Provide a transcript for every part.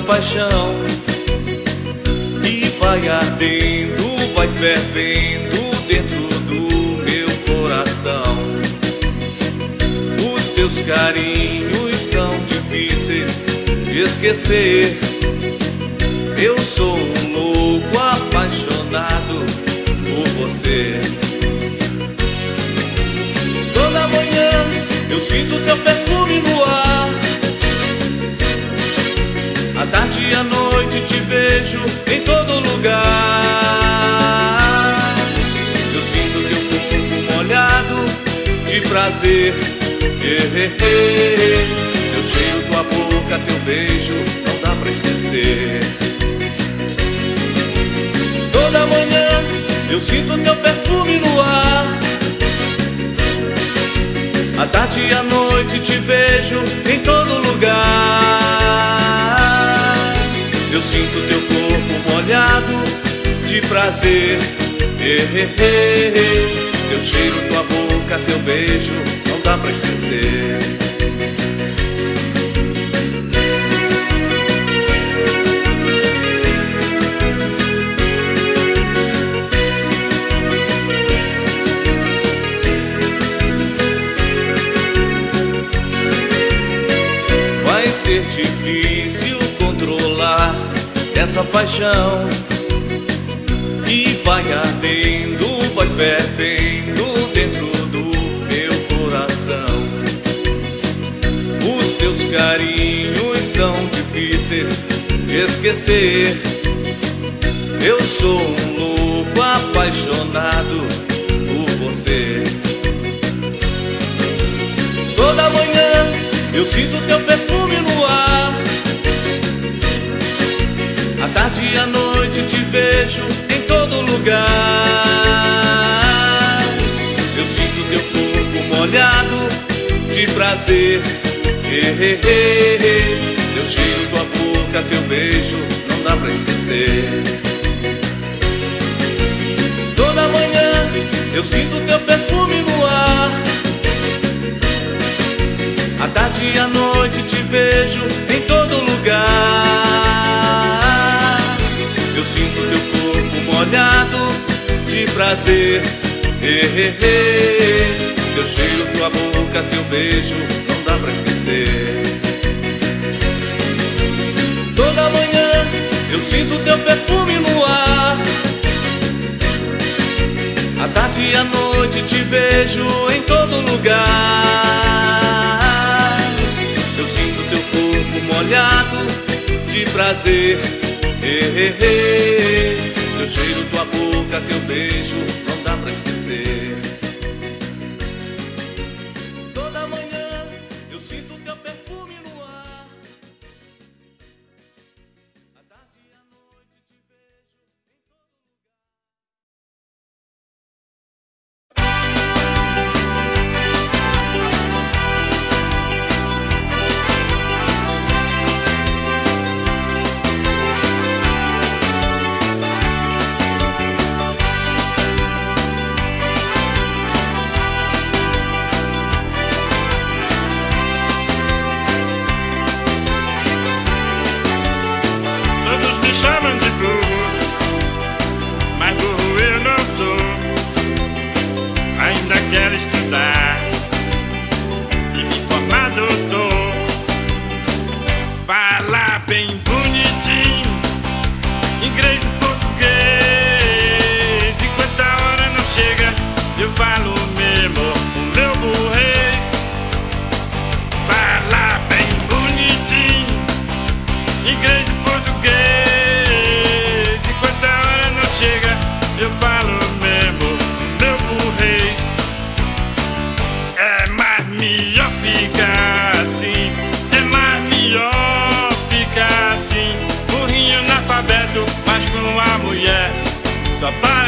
paixão e vai ardendo, vai fervendo dentro do meu coração. Os teus carinhos são difíceis de esquecer. Eu sou um louco apaixonado por você. Toda manhã eu sinto teu perfume no ar. Tarde e à noite te vejo em todo lugar. Eu sinto teu corpo molhado de prazer. Teu cheiro, tua boca, teu beijo, não dá pra esquecer. Toda manhã eu sinto teu perfume no ar. À tarde e à noite te vejo em todo lugar. Eu sinto teu corpo molhado de prazer. Teu cheiro, tua boca, teu beijo, não dá pra esquecer. Essa paixão e vai ardendo, vai fervendo dentro do meu coração. Os teus carinhos são difíceis de esquecer. Eu sou um louco apaixonado por você. Toda manhã eu sinto teu perfume no ar. Tarde e à noite te vejo em todo lugar. Eu sinto teu corpo molhado de prazer. Teu cheiro, tua boca, teu beijo, não dá pra esquecer. Toda manhã eu sinto teu perfume no ar. À tarde e à noite te vejo prazer. Teu cheiro, tua boca, teu beijo, não dá pra esquecer. Toda manhã eu sinto teu perfume no ar. À tarde e à noite te vejo em todo lugar. Eu sinto teu corpo molhado de prazer. Teu cheiro, tua boca, teu beijo, não dá pra esquecer.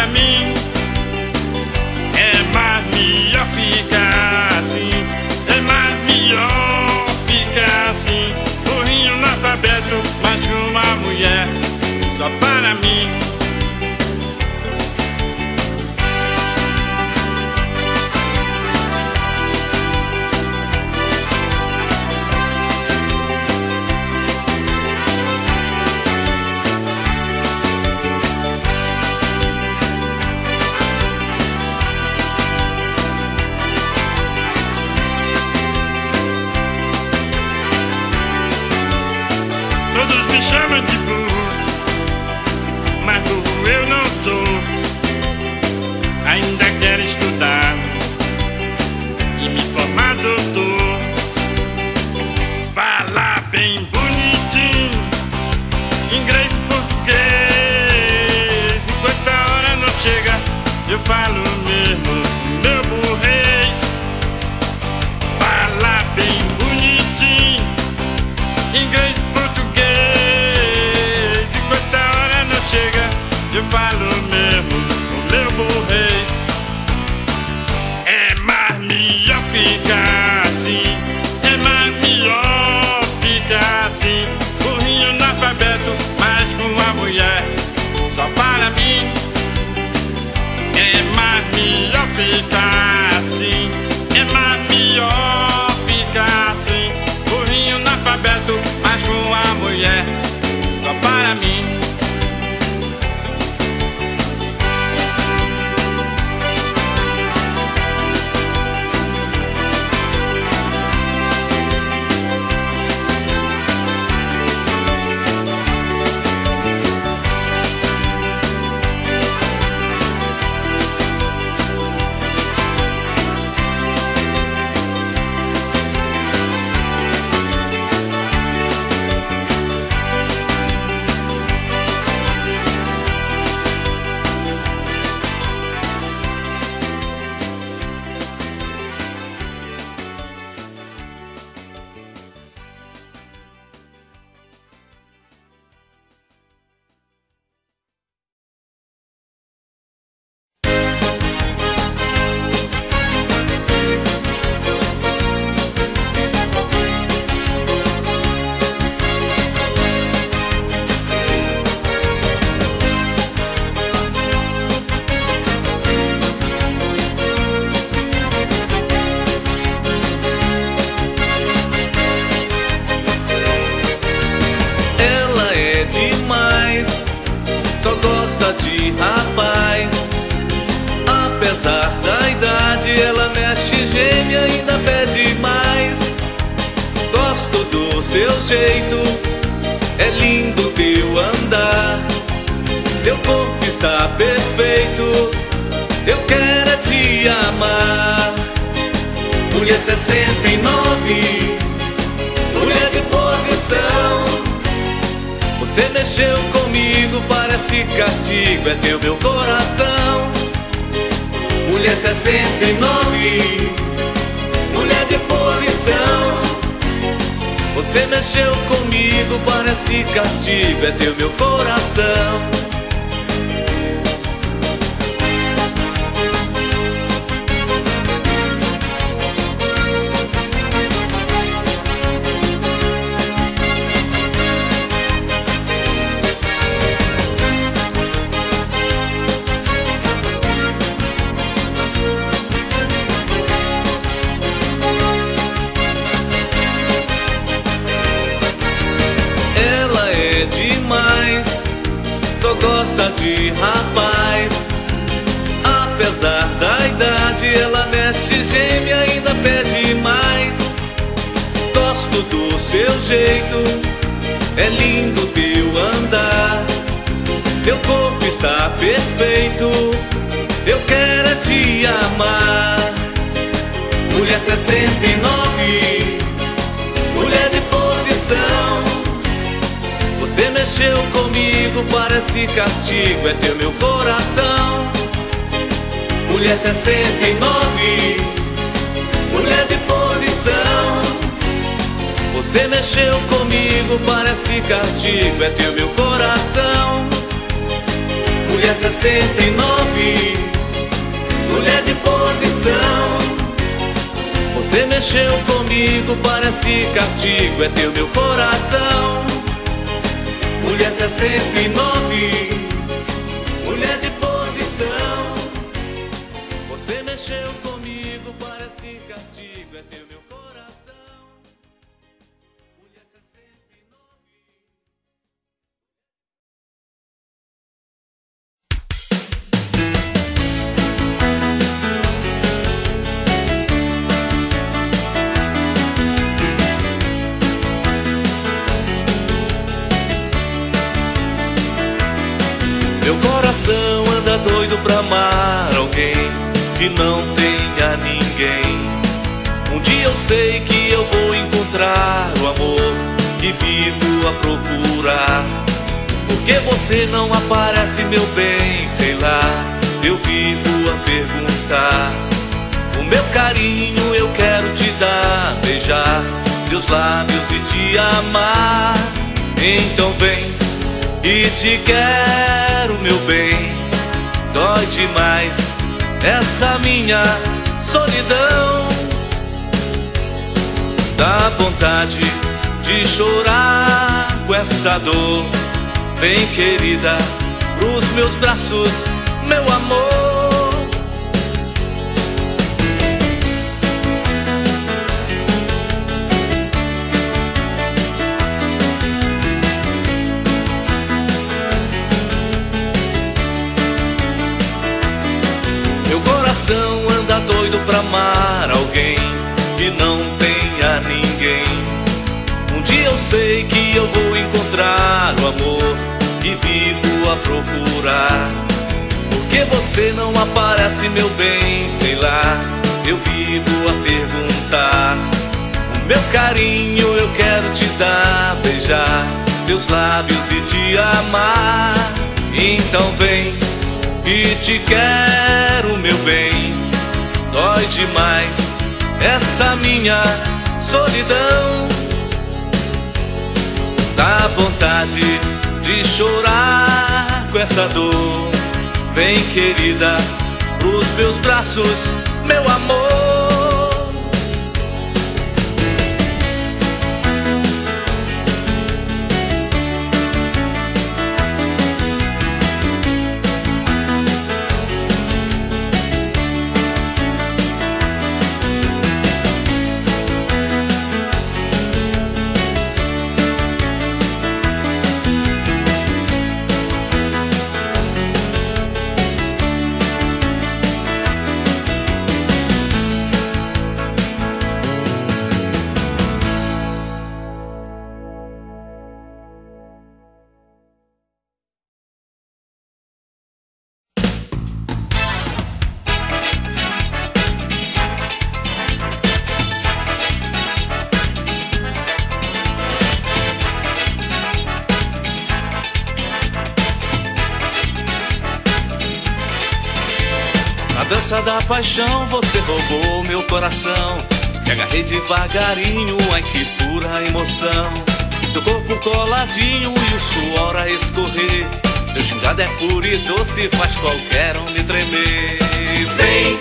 Só para mim. É mais melhor ficar assim, é mais melhor ficar assim. Burrinho analfabeto, mas com uma mulher só para mim. Só gosta de rapaz. Apesar da idade, ela mexe, geme ainda pede mais. Gosto do seu jeito, é lindo teu andar. Teu corpo está perfeito, eu quero é te amar. Mulher 69, Você mexeu comigo, parece castigo, é teu meu coração. Mulher 69, mulher de posição. Você mexeu comigo, parece castigo, é teu meu coração. Jeito, é lindo teu andar. Teu corpo está perfeito, eu quero é te amar. Mulher 69, mulher de posição. Você mexeu comigo, parece castigo, é teu meu coração. Mulher 69, Você mexeu comigo, parece castigo, é teu meu coração. Mulher 69, mulher de posição. Você mexeu comigo, parece castigo, é teu meu coração. Mulher 69, mulher de posição. Você mexeu comigo, amar alguém que não tenha ninguém. Um dia eu sei que eu vou encontrar o amor que vivo a procurar. Porque você não aparece, meu bem, sei lá, eu vivo a perguntar. O meu carinho eu quero te dar, beijar teus lábios e te amar. Então vem e te quero, meu bem. Dói demais essa minha solidão. Dá vontade de chorar com essa dor. Vem, querida, pros meus braços, meu amor. Pra amar alguém que não tenha ninguém. Um dia eu sei que eu vou encontrar o amor que vivo a procurar. Porque você não aparece, meu bem, sei lá, eu vivo a perguntar. O meu carinho eu quero te dar, beijar teus lábios e te amar. Então vem e te quero, meu bem. Dói demais essa minha solidão. Dá vontade de chorar com essa dor. Vem, querida, pros meus braços, meu amor. Paixão você roubou meu coração. Te agarrei devagarinho, ai que pura emoção. Teu corpo coladinho e o suor a escorrer. Teu gingado é puro e doce, faz qualquer um me tremer. Vem,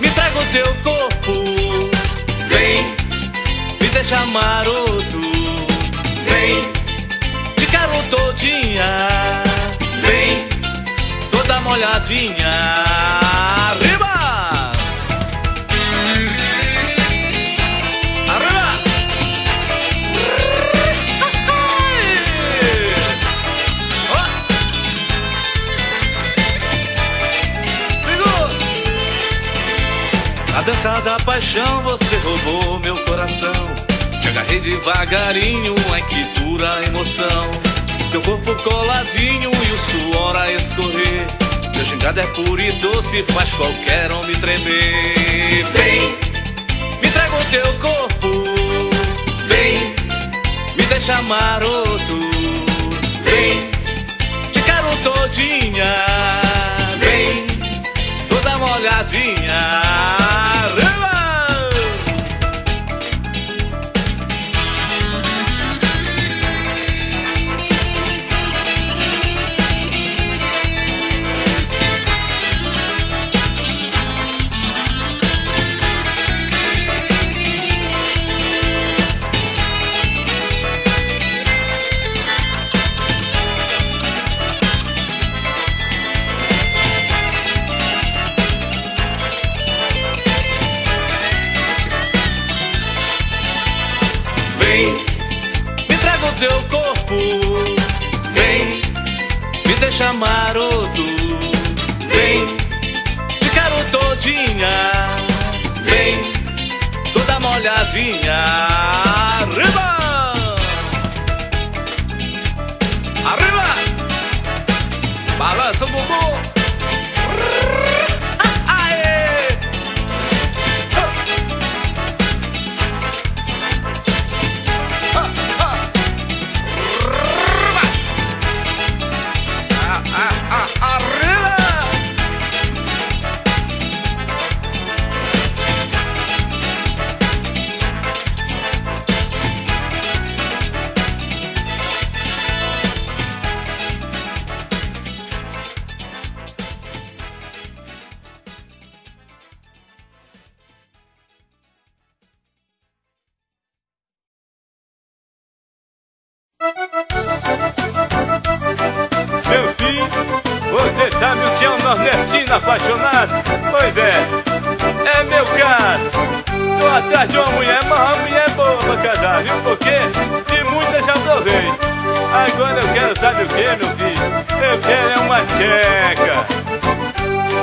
me traga o teu corpo. Vem, me deixa maroto. Vem, te quero todinha. Vem, toda molhadinha. Paixão você roubou meu coração. Te agarrei devagarinho, ai que pura emoção. Teu corpo coladinho e o suor a escorrer. Teu gingado é puro e doce, faz qualquer homem tremer. Vem, me traga o teu corpo. Vem, me deixa maroto. Vem, te quero todinha. Vem, toda molhadinha.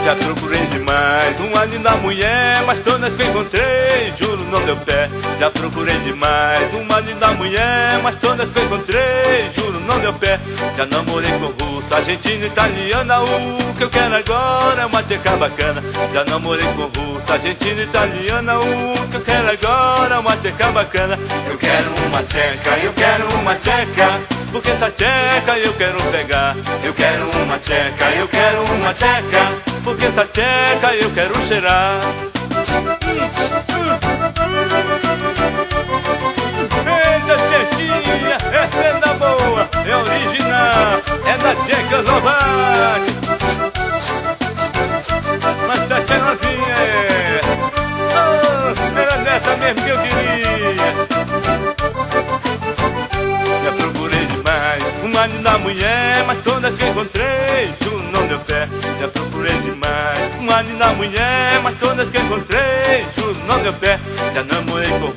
Já procurei demais uma linda mulher, mas todas que encontrei, juro, não deu pé. Já procurei demais uma linda mulher, mas todas que encontrei, juro, não deu pé. Já namorei com argentina, italiana, o que eu quero agora é uma tcheca bacana. Já namorei com russa, argentina, italiana, o que eu quero agora é uma tcheca bacana. Eu quero uma tcheca, eu quero uma tcheca. Porque essa tcheca eu quero pegar Eu quero uma tcheca, eu quero uma tcheca Porque essa tcheca eu quero cheirar Tchecoslováquia Mas tá cheirosinha, é oh, Era nessa mesmo que eu queria já procurei demais uma linda mulher, mas todas que encontrei, juro não deu pé. Já procurei demais uma linda mulher, mas todas que encontrei, juro não deu pé. Já namorei com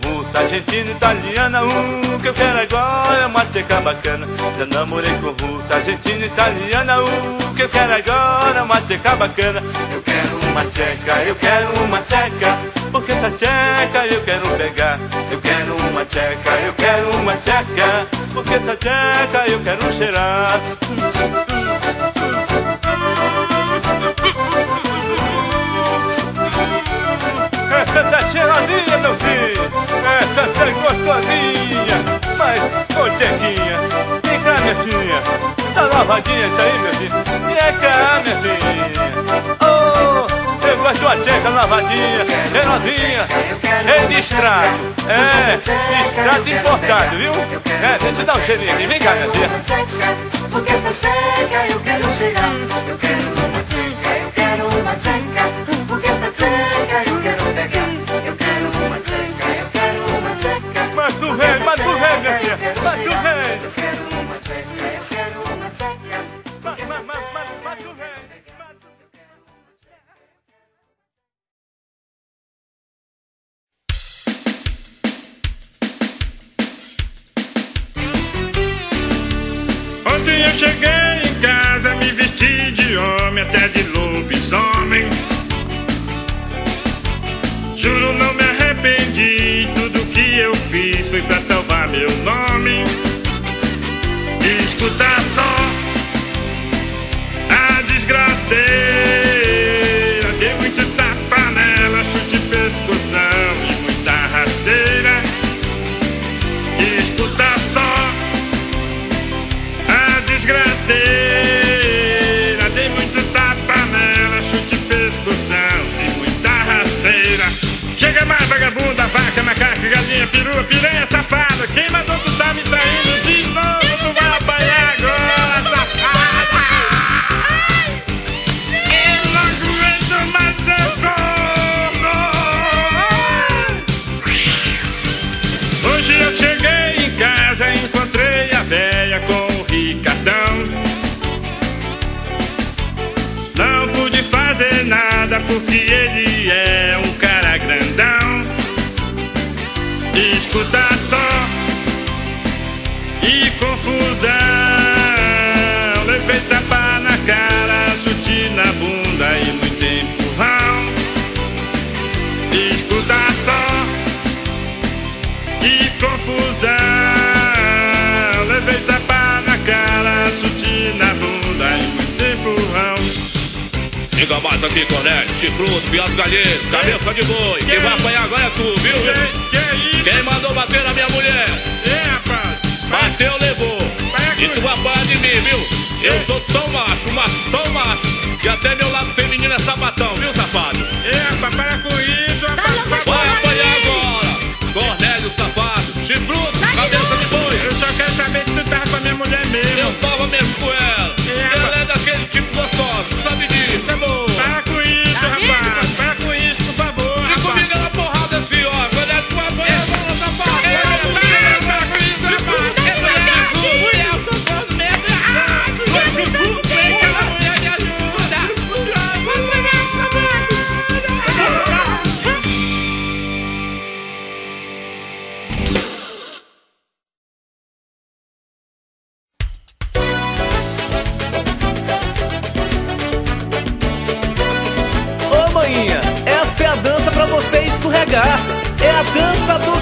argentina, italiana, o que eu quero agora é uma tcheca bacana. Já namorei com russa, argentina, italiana, o que eu quero agora é uma tcheca bacana. Eu quero uma tcheca, eu quero uma tcheca, porque essa tcheca eu quero pegar. Eu quero uma tcheca, eu quero uma tcheca, porque essa tcheca eu quero cheirar. Essa tá gostosinha. Mas, ô tchequinha, vem cá, minha filha. Tá lavadinha isso aí, meu filho. Vem cá, minha filha. Oh, eu gosto de uma tcheca lavadinha, cheirosinha, cheia de extrato. É, extrato importado, viu? É, deixa eu dar um cheirinho aqui. Vem cá, minha filha. Desgraceira Dei muito tapa nela, chute pescoção e muita rasteira. Chega mais vagabunda, vaca, macaco, galinha, perua, piranha, safada Quem mandou tu tá me traindo de novo, Liga mais aqui, Cornélio, chifrudo, piado galheiro, cabeça de boi. Quem vai apanhar agora é tu, viu? Que, que é isso? Quem mandou bater na minha mulher? É, rapaz Bateu, levou. E tu vai apanhar de mim, viu? Eu sou tão macho, macho, tão macho. Que até meu lado feminino é sapatão, viu, safado? É, rapaz, para com isso, rapaz favor. Vai apanhar agora. Cornélio, safado, chifrudo, cabeça de boi. Eu só quero saber se tu tava com a minha mulher mesmo Eu tava mesmo com ela. É, Ela é daquele tipo gostoso, sabe disso,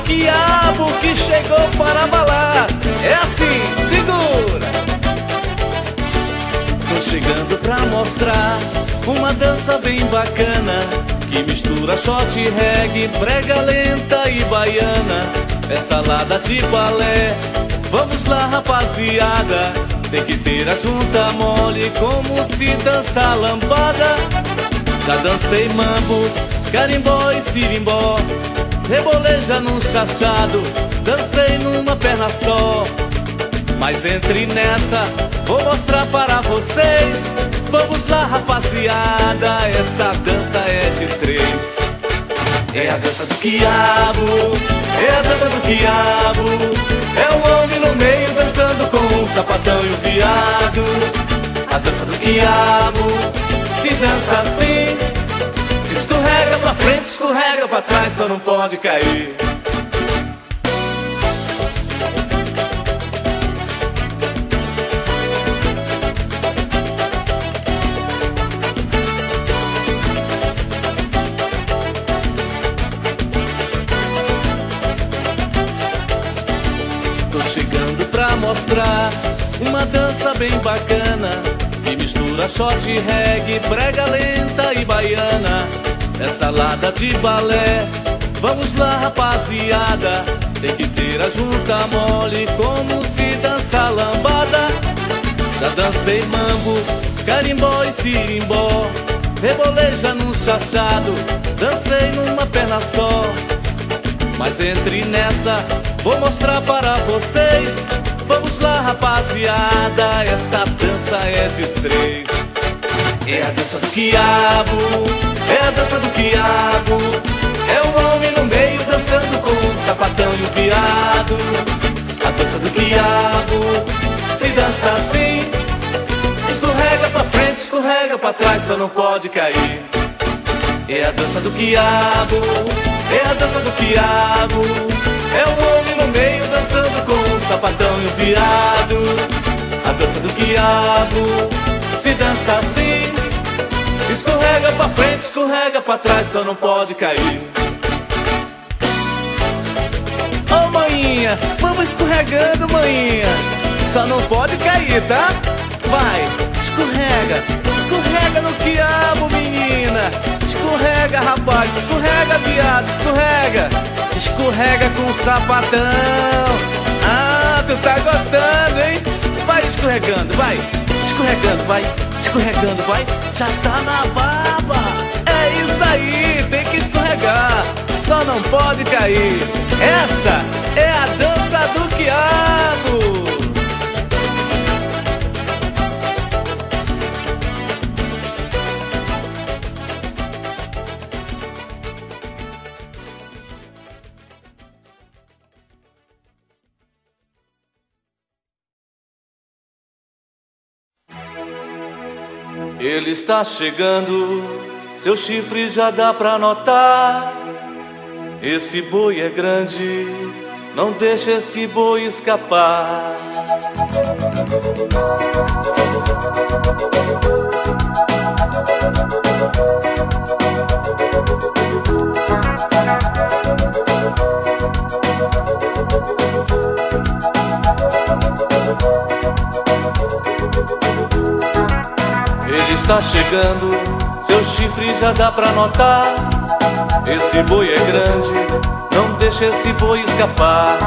quiabo que chegou para balar. É assim, segura. Tô chegando pra mostrar uma dança bem bacana que mistura shot, reggae, brega lenta e baiana. É salada de balé. Vamos lá, rapaziada. Tem que ter a junta mole como se dança lambada. Já dancei mambo, carimbó e sirimbó Reboleja num chachado, dancei numa perna só. Mas entre nessa, vou mostrar para vocês. Vamos lá rapaziada, essa dança é de três. É a dança do quiabo, é a dança do quiabo. É um homem no meio dançando com um sapatão e um viado. A dança do quiabo se dança assim escorrega pra trás Só não pode cair. Tô chegando pra mostrar Uma dança bem bacana Que mistura shot, reggae, brega lenta e baiana É salada de balé. Vamos lá rapaziada. Tem que ter a junta mole Como se dança lambada. Já dancei mambo, carimbó e sirimbó Reboleja num chachado Dancei numa perna só. Mas entre nessa, vou mostrar para vocês. Vamos lá, rapaziada, essa dança é de três. É a dança do quiabo, é a dança do quiabo. É um homem no meio dançando com um sapatão e um viado. A dança do quiabo se dança assim. Escorrega pra frente, escorrega pra trás, só não pode cair. É a dança do quiabo, é a dança do quiabo. É um homem no meio dançando com um sapatão e um viado. A dança do quiabo se dança assim. Escorrega pra frente, escorrega pra trás, só não pode cair. Ô maninha, vamos escorregando, maninha. Só não pode cair, tá? Vai, escorrega, escorrega no quiabo, menina. Escorrega, rapaz, escorrega, viado, escorrega. Escorrega com o sapatão. Ah, tu tá gostando, hein? Vai escorregando, vai, escorregando, vai, escorregando, vai. Já tá na baba. É isso aí, tem que escorregar. Só não pode cair. Essa é a dança do quiabo. Ele está chegando, seu chifre já dá pra notar. Esse boi é grande, não deixa esse boi escapar. Ele está chegando, seu chifre já dá pra notar. Esse boi é grande, não deixa esse boi escapar.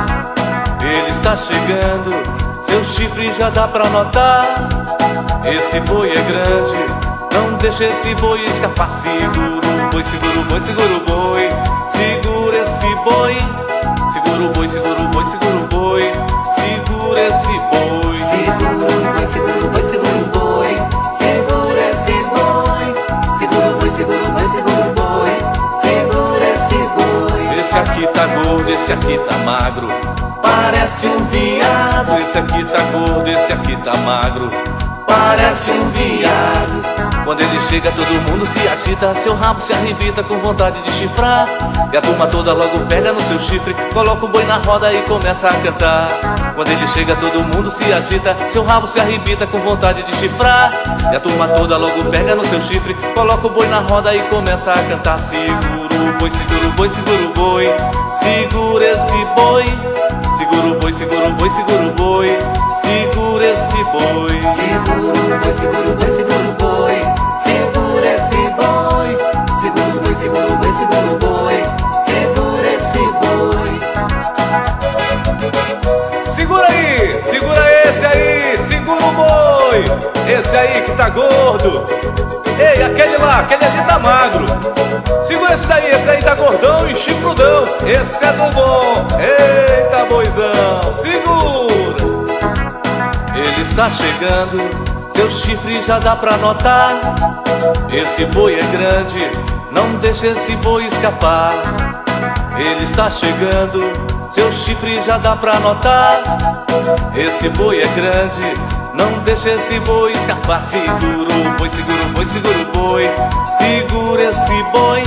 Ele está chegando, seu chifre já dá pra notar. Esse boi é grande, não deixa esse boi escapar. Segura o boi, segura o boi, segura o boi, segura esse boi. Segura o boi, segura o boi, segura o boi, segura esse boi. Esse aqui tá magro. Parece um viado. Esse aqui tá gordo, esse aqui tá magro. Parece um viado. Quando ele chega, todo mundo se agita, seu rabo se arrebita com vontade de chifrar. E a turma toda logo pega no seu chifre, coloca o boi na roda e começa a cantar. Quando ele chega, todo mundo se agita, seu rabo se arrebita com vontade de chifrar. E a turma toda logo pega no seu chifre, coloca o boi na roda e começa a cantar. Segura o boi, segura o boi, segura o boi, segura esse boi. Segura o boi, segura o boi, segura o boi, segura esse boi. Segura o boi, segura o boi, segura o boi. Boi, segura o boi, segura o boi. Segura esse boi. Segura aí, segura esse aí, segura o boi. Esse aí que tá gordo. Ei, aquele lá, aquele ali tá magro. Segura esse daí, esse aí tá gordão e chifrudão. Esse é do bom. Eita, boizão, segura. Ele está chegando, seu chifre já dá pra notar. Esse boi é grande, não deixa esse boi escapar. Ele está chegando, seu chifre já dá pra notar. Esse boi é grande, não deixa esse boi escapar. Segura o boi, segura o boi, segura o boi. Segura esse boi.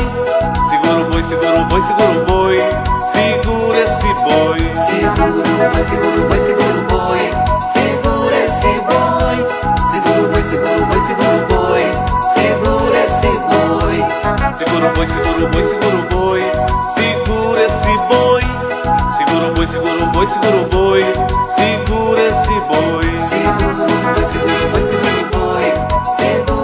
Segura o boi, segura o boi, segura o boi. Segura esse boi. Segura o boi, segura o boi, segura o boi. Segura esse boi. Segura o boi, segura o boi, segura o boi. Segura o boi, segura o boi, segura o boi. Segura esse boi. Segura o boi, segura o boi, segura o boi. Segura esse boi. Segura o boi, segura o boi, segura o boi. Segura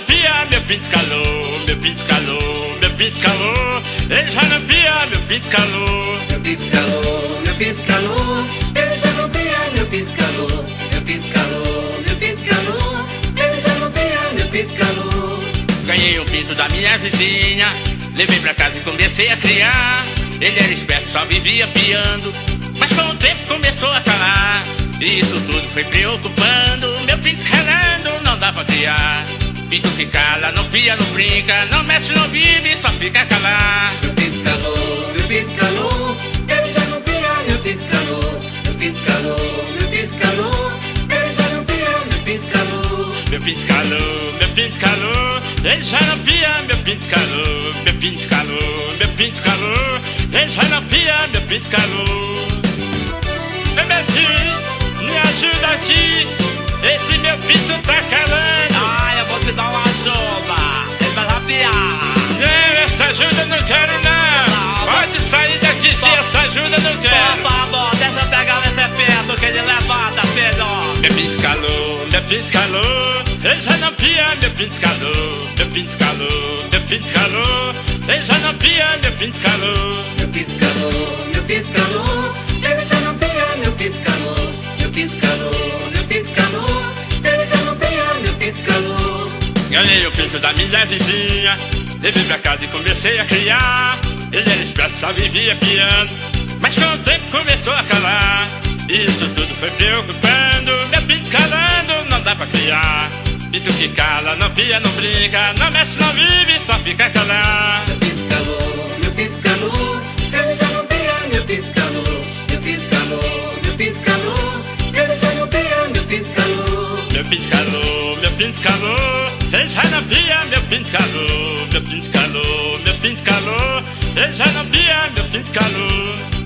pia, meu pinto calou, meu pinto calou, meu pinto calou, ele já não pia, meu pinto calou. Meu pinto calor, meu pinto calor. Ele já não pia, meu pinto calor. Meu pinto calor, meu pinto calor. Ele já não pia, meu pinto calor. Ganhei um pinto da minha vizinha, levei pra casa e comecei a criar. Ele era esperto, só vivia piando, mas com o tempo começou a calar. Isso tudo foi preocupando, meu pinto calando, não dá pra criar. Pinto que cala, não pia, não brinca, não mexe, não vive, só fica calar. Meu pinto calor, meu pinto calor. Ele já não pia, meu pinto calor. Meu pinto calor, meu pinto calor. Ele já não pia, meu pinto calor. Meu pinto calor, meu pinto calor, ele já não pia, meu pinto calor, meu pinto calor, meu pinto calor, ele já não pia, meu pinto calor. Meu me ajuda aqui, esse meu pinto tá calando. Ajuda não Por quero. favor, deixa eu pegar nesse peso que ele levanta, filho. Meu pinto calor, meu pinto calor, ele já não pia, meu pinto calor, meu pinto calor, meu pinto calor, ele já não pia, meu pinto calor. Meu pinto calor, meu pinto calor. Ele já não pia, meu pinto calor. Meu pinto calor, meu pinto não pia, meu pinto calor. Ganhei o pinto da minha vizinha, levei pra casa e comecei a criar. Ele era esperto, só vivia piando, mas com o tempo começou a calar. Isso tudo foi preocupando, meu pinto calando, não dá pra criar. Pinto que cala, não pia, não brinca, não mexe, não vive, só fica calar. Meu pinto calor, meu pinto calor. Ele já não pia, meu pinto calor. Meu pinto calor, meu pinto calor. Ele já não pia, meu pinto calor. Meu pinto calor, meu pinto calor, ele já não pia, meu pinto calor, meu pinto calor, meu pinto calor, ele já não pia, meu pinto calor.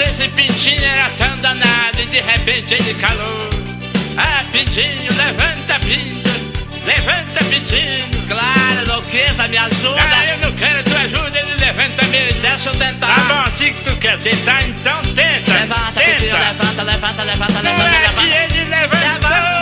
Esse pintinho era tão danado e de repente ele calou. Ah, pintinho, levanta, pintinho, levanta, pintinho. Claro, não me ajuda. Ah, eu não quero tua ajuda, ele levanta mesmo. Deixa eu tentar. Tá bom, que tu quer tentar, então tenta. Levanta, tenta. pintinho, levanta, levanta, levanta, levanta, levanta. Não levanta, é levanta. que ele levantou. levanta.